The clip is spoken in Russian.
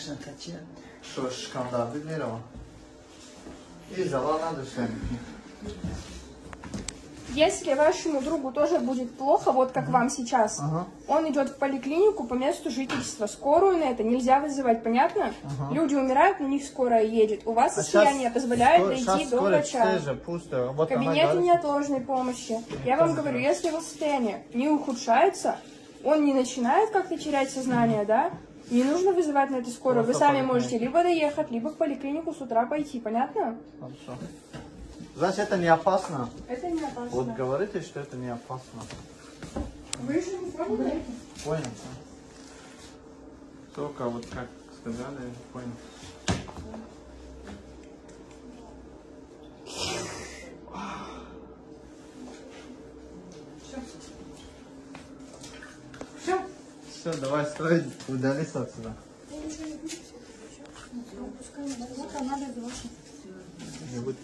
конечно, хотел. Что, шкандал Лерова? И взяла надо все. Если вашему другу тоже будет плохо, вот как вам сейчас, Ага. он идет в поликлинику по месту жительства. Скорую на это нельзя вызывать, понятно? Ага. Люди умирают, на них скорая едет. У вас А состояние щас позволяет скоро- дойти до врача. же пусто. Вот В кабинете неотложной помощи. Я вам говорю, если его состояние не ухудшается, он не начинает как-то терять сознание, да? Не нужно вызывать на это скорую. Вы сами можете либо доехать, либо в поликлинику с утра пойти, понятно? Хорошо. Значит, это не опасно? Это не опасно. Вот говорите, что это не опасно. Вы же не поняли? Понял. Только вот как сказали, понял. Все. Все, давай строить, удались отсюда. Не будь.